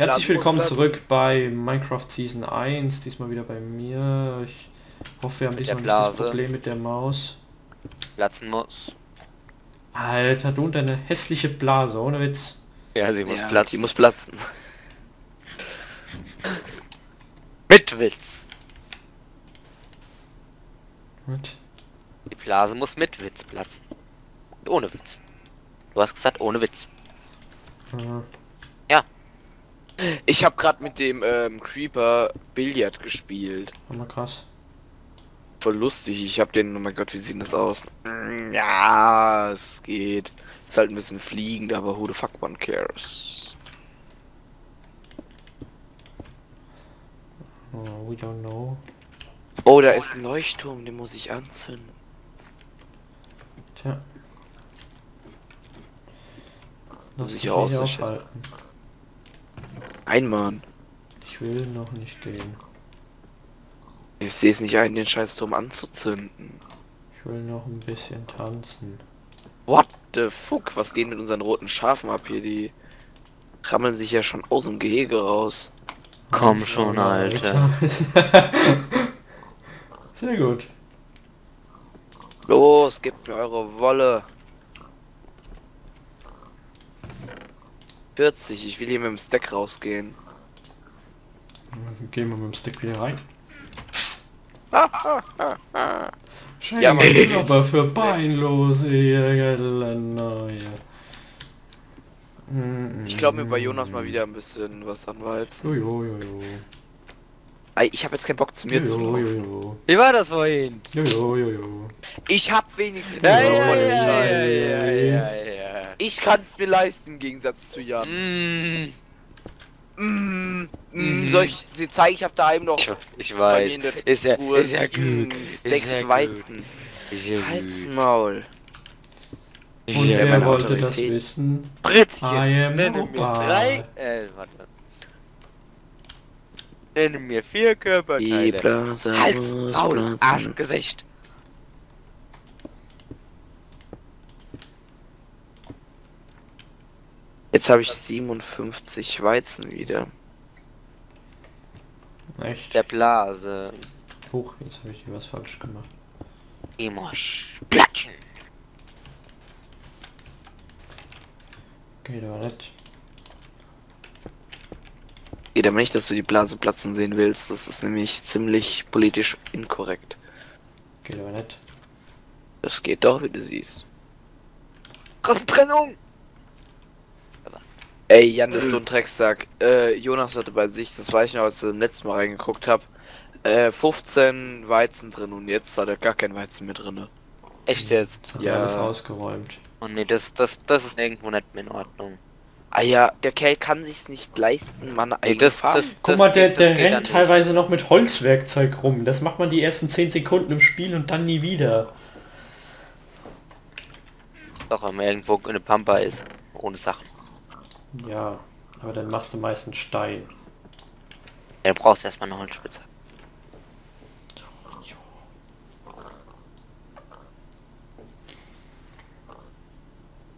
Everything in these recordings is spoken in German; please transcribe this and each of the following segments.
Herzlich willkommen zurück bei Minecraft Season 1, diesmal wieder bei mir. Ich hoffe, wir haben der diesmal nicht das. Problem mit der Maus. platzen muss. Alter, du und deine hässliche Blase, ohne Witz. Ja, sie muss Ja, platzen. Die muss platzen. Mit Witz. What? Die Blase muss mit Witz platzen. Und ohne Witz. Du hast gesagt ohne Witz. Äh, Ich habe gerade mit dem ähm, Creeper Billard gespielt. aber krass. Voll lustig. Ich habe den, oh mein Gott, wie sieht das aus? Mm, Ja, es geht. Ist halt ein bisschen fliegend, aber who the fuck one cares? Oh, we don't know. Oh, da ist ein Leuchtturm, den muss ich anzünden. Tja. Lass Muss ich aussichten. aufhalten. Ein Mann. Ich will noch nicht gehen. Ich sehe es nicht ein, den Scheißturm anzuzünden. Ich will noch ein bisschen tanzen. What the fuck? Was geht mit unseren roten Schafen ab hier? Die rammeln sich ja schon aus dem Gehege raus. Komm schon, Alter. Sehr gut. Los, gebt mir eure Wolle. 40, ich will hier mit dem Stack rausgehen. Gehen wir mit dem Stick wieder rein. Schenken Ja, wir aber für beinlose Jägerländer. Ich glaube mir bei Jonas mal wieder ein bisschen was anwalzen. Jojo, jojo. Ey, Ich habe jetzt keinen Bock zu mir zu laufen. Wie war das vorhin? Jojo, jojo. Ich hab wenigstens Ja, ja, ja, ja, ja, ja, ja. Ich kann's mir leisten im Gegensatz zu Jan. Mm, Mm, mm, Mhm. Soll ich sie zeigen? Ich hab da eben noch ich, ich bei mir weiß. in der Ist ja, Truhe ist ja gut. Ja Weizen. ja Halt's. Maul. Und Ja, wer wollte das Autorität. wissen? Britzchen. I am Nenne mir drei. Äh, warte. Nenne mir vier Die Körperteile. Blase Hals, Maul, platzen. Jetzt habe ich 57 Weizen wieder. Echt? Der Blase. Huch, jetzt habe ich hier was falsch gemacht. Emosch. Platschen. Geht aber nicht. Geht aber nicht, dass du die Blase platzen sehen willst. Das ist nämlich ziemlich politisch inkorrekt. Geht aber nicht. Das geht doch, wie du siehst. Trennung. Ey, Jan ist so ein Drecksack. Äh, Jonas hatte bei sich, das weiß ich noch, als ich im letzten Mal reingeguckt habe, äh, 15 Weizen drin und jetzt hat er gar kein Weizen mehr drin. Echt jetzt? Jetzt hat Ja. alles ausgeräumt. Oh nee, das, das, das ist irgendwo nicht mehr in Ordnung. Ah ja, der Kerl kann sich's nicht leisten, Mann, Nee, eigene das, Farm. das, Guck das mal, der, der das rennt teilweise noch mit Holzwerkzeug rum. Das macht man die ersten 10 Sekunden im Spiel und dann nie wieder. Doch, wenn man irgendwo in eine Pampa ist. Ohne Sachen. Ja, aber dann machst du meistens Stein. Ja, du brauchst erstmal eine Holzspitze.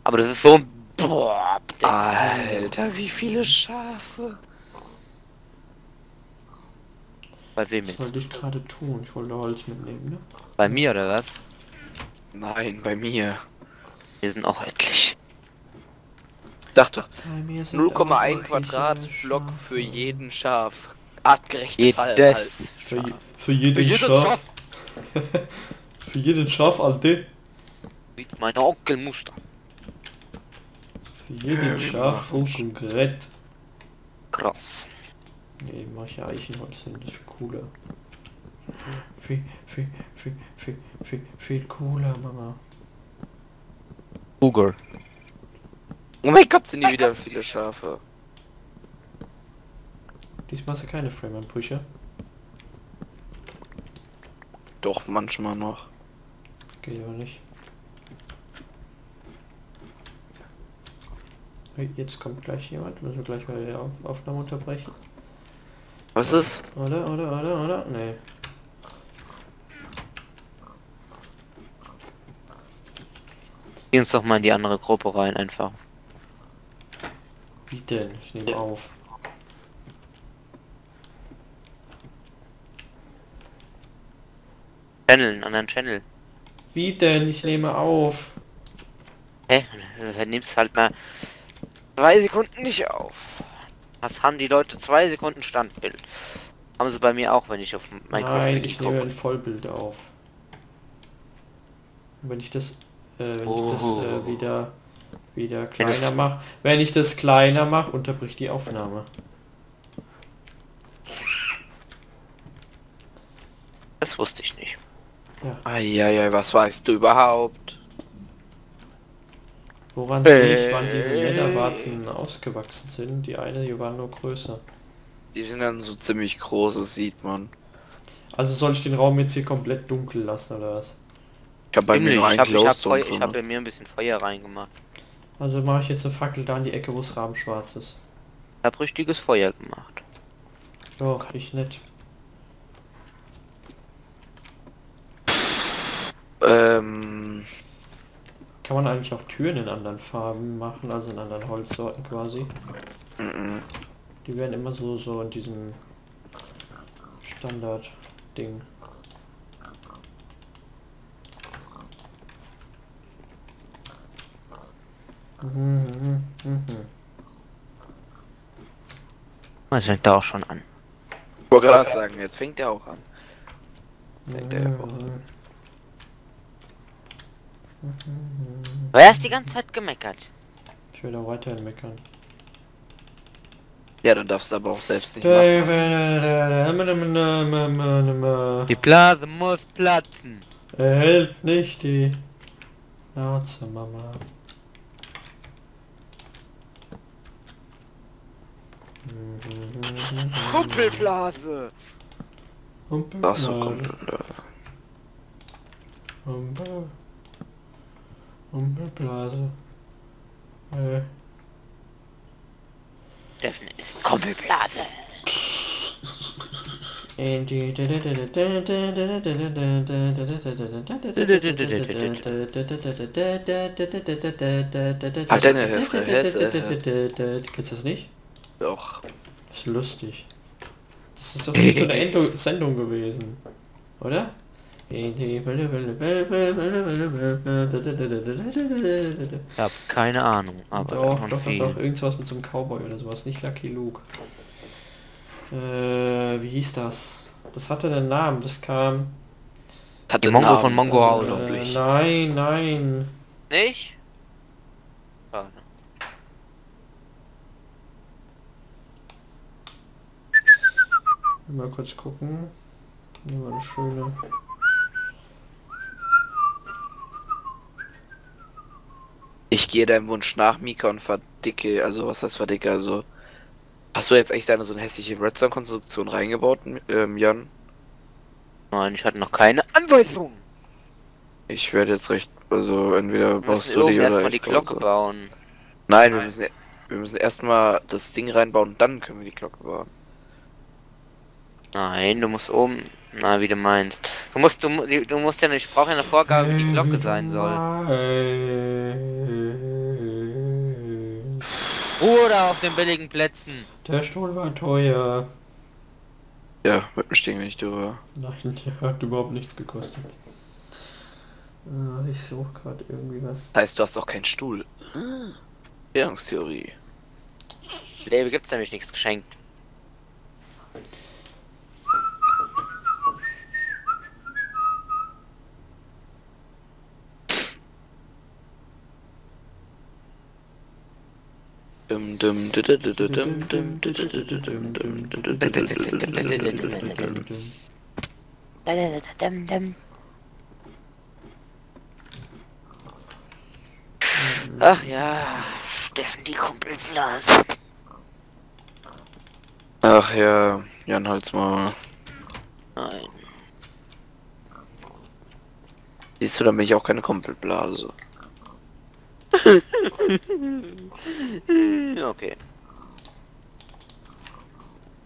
Aber das ist so ein... Boah, Alter, wie viele Schafe. Bei wem Was jetzt? wollte ich gerade tun? Ich wollte Holz mitnehmen, ne? Bei mir oder was? Nein, bei mir. Wir sind auch etlich. Dachte, Bei mir sind auch 0,1 etliche Quadratblock für jeden Schaf. Artgerechtes. Jedes. Für, je- für jeden jeden Schaf. Schaf. für jeden Schaf, Alte. Mit meiner Onkelmuster. Für jeden Schaf und Gerät. Krass. Nee, mach ich ja Eichenholz hin, das ist viel cooler. Viel, viel, viel, viel, viel, viel cooler, Mama. Uger. Oh mein Gott, sind die wieder viele Schafe. Diesmal hast du keine Frame-Brüche. Doch, manchmal noch. Geht aber nicht. Jetzt kommt gleich jemand. Müssen wir gleich mal die Auf Aufnahme unterbrechen. Was ist? Oder, oder, oder, oder? Nee. Geh uns doch mal in die andere Gruppe rein einfach. Wie denn? Ich nehme auf. Channel, einen anderen Channel. Wie denn? Ich nehme auf. Hä? Nimmst halt mal zwei Sekunden nicht auf. Was haben die Leute? Zwei Sekunden Standbild. Haben sie bei mir auch, wenn ich auf mein Nein, ich nehme ein Vollbild auf. Wenn ich das, äh, wenn oh. ich das äh, wieder wieder Wenn es- kleiner mache, wenn ich das kleiner mache, unterbricht die Aufnahme. Das wusste ich nicht. Eieiei, was weißt du überhaupt? Woran sehe ich, wann Äh. diese Netherwarzen ausgewachsen sind? Die eine, die war nur größer. Die sind dann so ziemlich groß, das sieht man. Also soll ich den Raum jetzt hier komplett dunkel lassen oder was? Ich habe bei mir Himmel, nur ich ein habe ich hab ich hab bei mir ein bisschen Feuer reingemacht. Also mache ich jetzt eine Fackel da in die Ecke, wo das Rahmen schwarz ist. Ich habe richtiges Feuer gemacht. Ja, ich nicht. Ähm, Kann man eigentlich auch Türen in anderen Farben machen, also in anderen Holzsorten quasi? mm, Die werden immer so so in diesem Standard-Ding. Mhm, mhm, mhm. Fängt da auch schon an. ich wollte gerade sagen, jetzt fängt der auch an. Fängt der Mhm. auch Wer ist die ganze Zeit gemeckert? Ich will auch weiterhin meckern. Ja, dann darfst du aber auch selbst nicht machen. Die Blase muss platzen. Er hält nicht die Schnauze, Mama. Kumpelblase. Ach so, Kumpelblase. Kumpel. Kumpelblase. Äh. Steffen ist Kumpelblase. Halt deine Fresse. Kennst du das nicht? Doch. Das ist lustig. Das ist doch nicht so eine Endo Sendung gewesen. Oder? Ich habe keine Ahnung, aber doch, davon doch, doch, viel. doch, irgendwas mit so einem Cowboy oder sowas, nicht Lucky Luke. Äh, wie hieß das? Das hatte einen Namen, das kam... Das hat Die den Mongo Namen, von Mongo Äh, ich. nein, nein. Nicht? Mal kurz gucken. Hier war eine schöne... Ich gehe deinem Wunsch nach, Mika, und verdicke, also was heißt verdicke, also... Hast du jetzt echt deine so eine hässliche Redstone-Konstruktion reingebaut, ähm, Jan? Nein, ich hatte noch keine Anweisung. Ich werde jetzt recht, also entweder Wir baust müssen du die oder erstmal die ich baue Glocke bauen. Nein, wir Nein. müssen, wir müssen erstmal das Ding reinbauen und dann können wir die Glocke bauen. Nein, du musst oben. Na, wie du meinst. Du musst, du, du musst ja nicht, ich brauche ja eine Vorgabe, wie die Glocke sein soll. Oder auf den billigen Plätzen. Der Stuhl war teuer. Ja, mit dem stehen wir nicht drüber. Nein, der hat überhaupt nichts gekostet. Äh, ich suche gerade irgendwie was. Das heißt, du hast auch keinen Stuhl. Währungstheorie. Lebe gibt's nämlich nichts geschenkt. Dum, dum, du, du, du, du, dum, dum, du, du, du, du, dum, dum, du, du, du, du, du, du, du. Ach ja, Steffen, die Kumpelblase. Ach ja, Jan, halt's mal. Nein. Siehst du, dann bin ich auch keine Kumpelblase. Okay.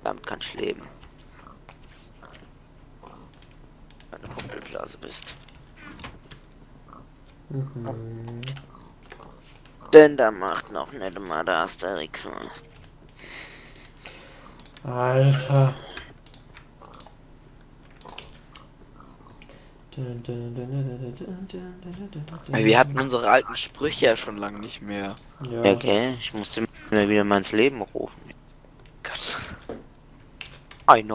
Damit kann ich leben. Wenn du Kumpelblase bist. Mhm. Denn da macht noch nicht mal der Asterix was. Alter. Wir hatten unsere alten Sprüche ja schon lange nicht mehr. Ja, Ja, okay. Ich musste mir wieder mal ins Leben rufen. Gott. I know.